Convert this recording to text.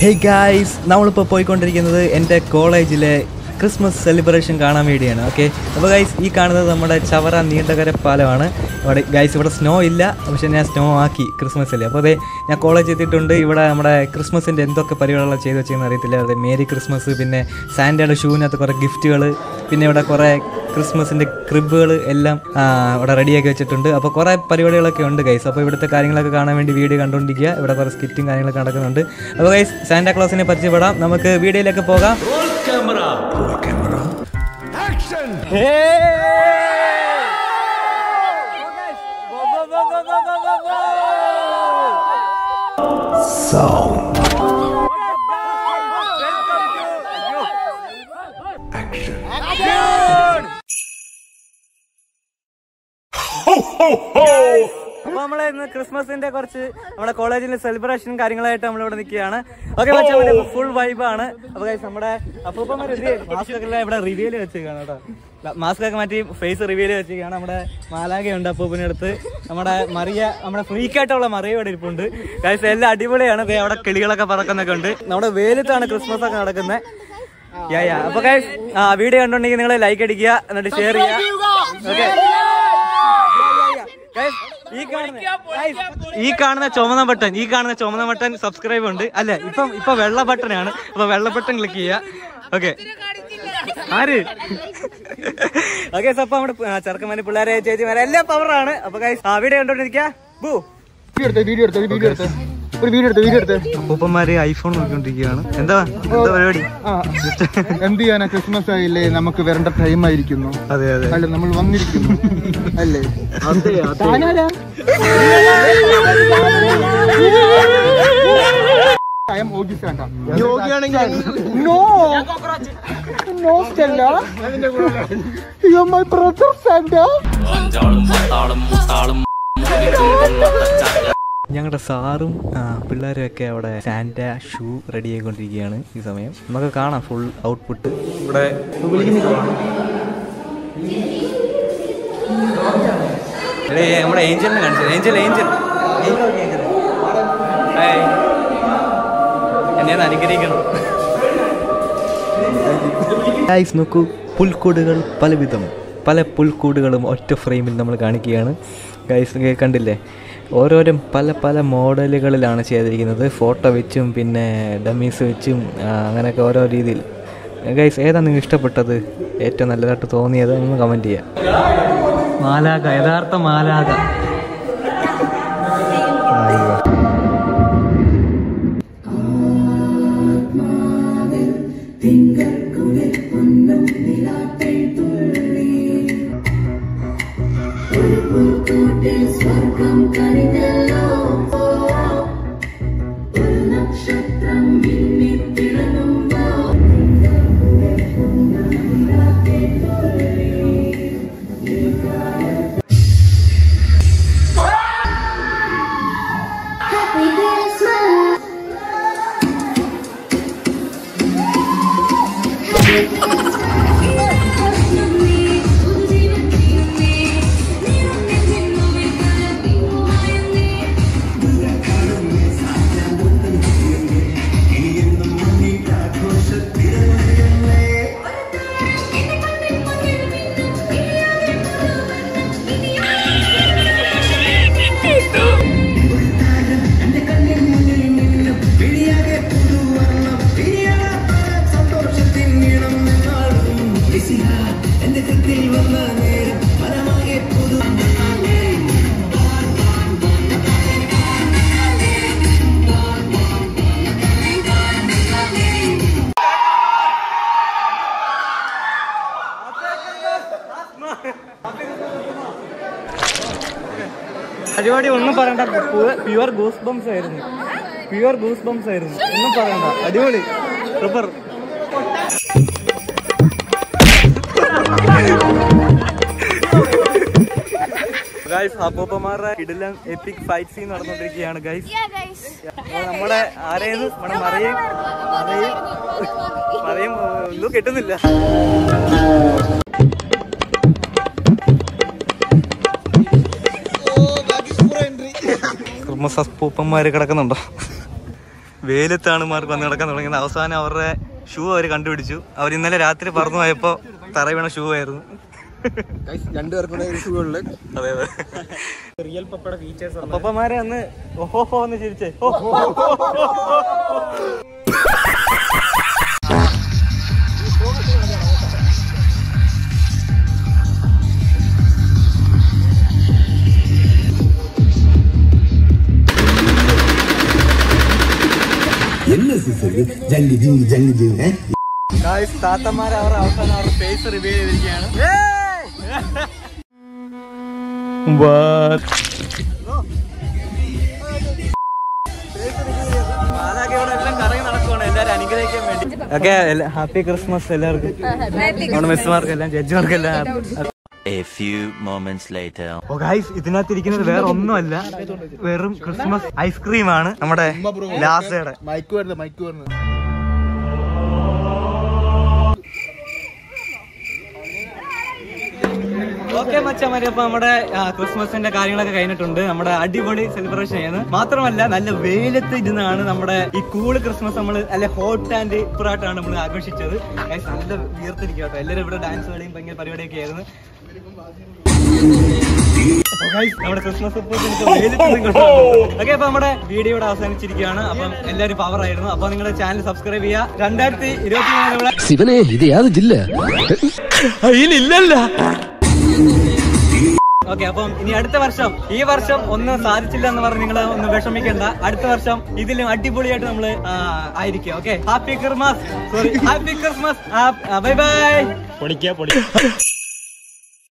Hey guys നമ്മളിപ്പോൾ പോയിക്കൊണ്ടിരിക്കുന്നത് എന്റെ കോളേജിലെ ക്രിസ്മസ് സെലിബ്രേഷൻ കാണാൻ വേണ്ടിയാണ് ഓക്കെ അപ്പോൾ ഗൈസ് ഈ കാണുന്നത് നമ്മുടെ ചവറ നീണ്ടകര പാലമാണ്. അവിടെ ഗൈസ് ഇവിടെ സ്നോ ഇല്ല. പക്ഷേ ഞാൻ സ്നോ ആക്കി ക്രിസ്മസ് അല്ലേ? അപ്പോൾ അതെ ഞാൻ കോളേജ് എത്തിയിട്ടുണ്ട്. ഇവിടെ നമ്മുടെ ക്രിസ്മസിന്റെ എന്തൊക്കെ പരിപാടികളാണ് ചെയ്ത് വെച്ചതെന്ന് അറിയത്തില്ല. അതെ മേരി ക്രിസ്മസ് പിന്നെ സാൻഡയുടെ ഷൂവിനകത്ത് കുറേ ഗിഫ്റ്റുകൾ പിന്നെ ഇവിടെ കുറേ ക്രിസ്മസിന്റെ ക്രിബുകൾ എല്ലാം ഇവിടെ റെഡിയാക്കി വെച്ചിട്ടുണ്ട്. അപ്പോൾ കുറേ പരിപാടികളൊക്കെ ഉണ്ട് ഗൈസ് അപ്പോൾ ഇവിടുത്തെ കാര്യങ്ങളൊക്കെ കാണാൻ വേണ്ടി വീഡിയോ കണ്ടുകൊണ്ടിരിക്കുക ഇവിടെ കുറേ സ്കിറ്റും കാര്യങ്ങളൊക്കെ നടക്കുന്നുണ്ട്. അപ്പോൾ ഗൈസ് സാന്റാ ക്ലോസിനെ പരിചയപ്പെടാം നമുക്ക് വീഡിയോയിലേക്ക് പോകാം. അപ്പോൾ നമ്മൾ ഇന്ന് ക്രിസ്മസിന്റെ കുറച്ച് നമ്മുടെ കോളേജിന്റെ സെലിബ്രേഷൻ കാര്യങ്ങളായിട്ട് നമ്മൾ ഇവിടെ നിൽക്കുകയാണ്. ഓക്കെ പക്ഷേ ഫുൾ വൈബാണ് guys, നമ്മുടെ അപ്പൂപ്പന്മാർ മാസ്ക് ഒക്കെ ഇവിടെ റിവ്യൂൽ വെച്ചേക്കാണ് കേട്ടോ. മാസ്ക് ഒക്കെ മാറ്റി ഫേസ് റിവ്യൂൽ വെച്ചേക്കാണ് നമ്മുടെ മാലാകയുണ്ട് അപ്പൂപ്പിന്റെ അടുത്ത്. നമ്മുടെ മറിയ നമ്മുടെ ഫ്രീക്കായിട്ടുള്ള മറിയ ഇവിടെ ഇരിപ്പുണ്ട്. ഗൈസ് എല്ലാം അടിപൊളിയാണ്. അവിടെ കിളികളൊക്കെ പറക്കുന്നൊക്കെ ഉണ്ട്. നമ്മുടെ വേലത്താണ് ക്രിസ്മസ് ഒക്കെ നടക്കുന്നത് യാ യാ അപ്പൊ ഗൈസ് ആ വീഡിയോ കണ്ടുണ്ടെങ്കിൽ നിങ്ങൾ ലൈക്ക് അടിക്കുക എന്നിട്ട് ഷെയർ ചെയ്യുക. ഓക്കെ Guys, ഈ കാണുന്ന ഈ കാണുന്ന ചുമന്ന ബട്ടൺ ഈ കാണുന്ന ചുമന്ന ബട്ടൺ സബ്സ്ക്രൈബ് ഉണ്ട്. അല്ലെ ഇപ്പം ഇപ്പൊ വെള്ള ബട്ടണാണ് അപ്പൊ വെള്ള ബട്ടൺ ക്ലിക്ക് ചെയ്യുക ഓക്കെ ആര്? ഓക്കെ അപ്പൊ നമ്മുടെ ചെറുക്കന്മാര് പിള്ളേരെ ചേച്ചിമാരെ എല്ലാം പവറാണ് അപ്പൊ വീഡിയോ കണ്ടോണ്ടിരിക്കുക ബൂ. വീഡിയോ എടുത്ത് വീഡിയോ എടുത്ത്. ഒരു വീഡിയോ എടുത്ത് വീഡിയോ എടുത്ത്. അപ്പൂപ്പന്മാര് ഐഫോൺ നോക്കിക്കൊണ്ടിരിക്കുകയാണ്. എന്താ? എന്താ പരിപാടി? എന്ത് ചെയ്യാനാ? ക്രിസ്മസ് ആയില്ലേ? നമുക്ക് വരേണ്ട ടൈം ആയിരിക്കുന്നു. അതെ അതെ. അല്ല നമ്മൾ വന്നിരിക്കുന്നു. അല്ലേ? I am OG Santa. No! No, Stella. You are my brother, Santa. ഞങ്ങളുടെ സാറും പിള്ളേരുമൊക്കെ പിള്ളേരും ഒക്കെ അവിടെ സാന്റ ഷൂ റെഡി ആയിക്കൊണ്ടിരിക്കുകയാണ് ഈ സമയം. നമുക്ക് കാണാം ഫുൾ ഔട്ട്പുട്ട്. ഇവിടെ നമ്മുടെ ഏഞ്ചലിനെ കാണിച്ചത് ഏഞ്ചൽ ഏഞ്ചൽ. എന്നെ ഒന്ന് അനുഗ്രഹിക്കണം. ഗൈസ് നോക്കൂ. പുൽക്കൂടുകൾ പലവിധം. പല പുൽക്കൂടുകളും ഒറ്റ ഫ്രെയിമിൽ നമ്മൾ കാണിക്കുകയാണ്. ഗൈസ് കണ്ടില്ലേ? ഓരോരോ പല പല മോഡലുകളിലാണ് ചെയ്തിരിക്കുന്നത്. ഫോട്ടോ വെച്ചും പിന്നെ ഡമ്മീസ് വെച്ചും അങ്ങനെയൊക്കെ ഓരോ രീതിയിൽ. ഗൈസ് ഏതാണ് നിങ്ങൾ ഇഷ്ടപ്പെട്ടത്? ഏറ്റവും നല്ലതായിട്ട് തോന്നിയത്? ഒന്ന് കമന്റ് ചെയ്യാം. മാലാക യഥാർത്ഥ മാലാക പരിപാടി ഒന്നും പറയണ്ട. പ്യുവർ ഗൂസ് ബംസ് ആയിരുന്നു. പ്യുവർ ഗൂസ് ബംസ് ആയിരുന്നു. ഒന്നും പറയണ്ട. അടിപൊളി. റബ്ബർ ഗൈസ് അപ്പൂപ്പന്മാരുടെ ഇടലം എപ്പിക് ഫൈറ്റ് സീൻ നടന്നുകൊണ്ടിരിക്കുകയാണ് ഗൈസ്. നമ്മുടെ ആരെയും നമ്മുടെ മറിയും മറിയും മറിയും. ഒന്നും കിട്ടുന്നില്ല. ക്രിസ്മസ് അപ്പൂപ്പന്മാര് കിടക്കുന്നുണ്ടോ? വെയിലത്താണ് മാർക്ക് വന്ന് കിടക്കാൻ തുടങ്ങിയത്. അവസാനം അവരുടെ ഷൂ അവർ കണ്ടുപിടിച്ചു. അവർ ഇന്നലെ രാത്രി പറന്നു പോയപ്പോ തറ വീണ ഷൂ ആയിരുന്നു. രണ്ടുപേർക്കും സുഖമുള്ള അതെ അതെ. റിയൽ പപ്പയുടെ ഫീച്ചേഴ്സ് അപ്പന്മാരെ ഒന്ന് ഓഹോ എന്ന് ചിരിച്ചേ. ജംഗി ജിങ് ജംഗി ജിങ് ഏ ഗായ്സ് താത്തമാരെ അവരുടെ അവസാനം അവരുടെ ഫേസ് റിവീൽ ചെയ്തിരിക്കുകയാണ് ഓക്കെ ഹാപ്പി ക്രിസ്മസ് എല്ലാവർക്കും നമ്മുടെ മിസ്സുമാർക്കെല്ലാം ജഡ്ജിമാർക്കെല്ലാം ജഡ്ജിമാർക്കും എല്ലാം A few moments later. ഓ ഗൈസ് ഇതിനകത്ത് ഇരിക്കുന്നത് വേറെ ഒന്നുമല്ല. വെറും ക്രിസ്മസ് ഐസ്ക്രീം ആണ് നമ്മുടെ ലാസയുടെ. മൈക്ക് വരുന്നത് മൈക്ക് വരുന്നത് ഓക്കെ മച്ചാമാരി അപ്പൊ നമ്മുടെ ക്രിസ്മസിന്റെ കാര്യങ്ങളൊക്കെ കഴിഞ്ഞിട്ടുണ്ട്. നമ്മുടെ അടിപൊളി സെലിബ്രേഷൻ ചെയ്യുന്നത് മാത്രമല്ല നല്ല വെയിലത്ത് ഇരുന്നാണ് നമ്മുടെ ഈ കൂൾ ക്രിസ്മസ് നമ്മൾ അല്ലെ ഹോട്ട് ആൻഡ് ഇപ്പറായിട്ടാണ് നമ്മൾ ആഘോഷിച്ചത്. നല്ല വീർത്തിരിക്കും കേട്ടോ എല്ലാവരും ഇവിടെ ഡാൻസ് കളിയും ഭയങ്കര പരിപാടിയൊക്കെ ആയിരുന്നു. നമ്മുടെ ക്രിസ്മസ് ഓക്കെ അപ്പൊ നമ്മുടെ വീഡിയോ ഇവിടെ അവസാനിച്ചിരിക്കുകയാണ്. അപ്പം എല്ലാരും പവർ ആയിരുന്നു. അപ്പൊ നിങ്ങളുടെ ചാനൽ സബ്സ്ക്രൈബ് ചെയ്യുക. രണ്ടായിരത്തി ഇരുപത്തി മൂന്ന് ശിവനെ ഇത് ജില്ല. അതിലില്ലല്ല ഓക്കെ അപ്പം ഇനി അടുത്ത വർഷം ഈ വർഷം ഒന്നും സാധിച്ചില്ല എന്ന് പറഞ്ഞ് നിങ്ങൾ ഒന്ന് വിഷമിക്കണ്ട. അടുത്ത വർഷം ഇതിലും അടിപൊളിയായിട്ട് നമ്മൾ ആയിരിക്കും. Okay happy Christmas sorry happy Christmas bye bye പൊളിക്കാ പൊളി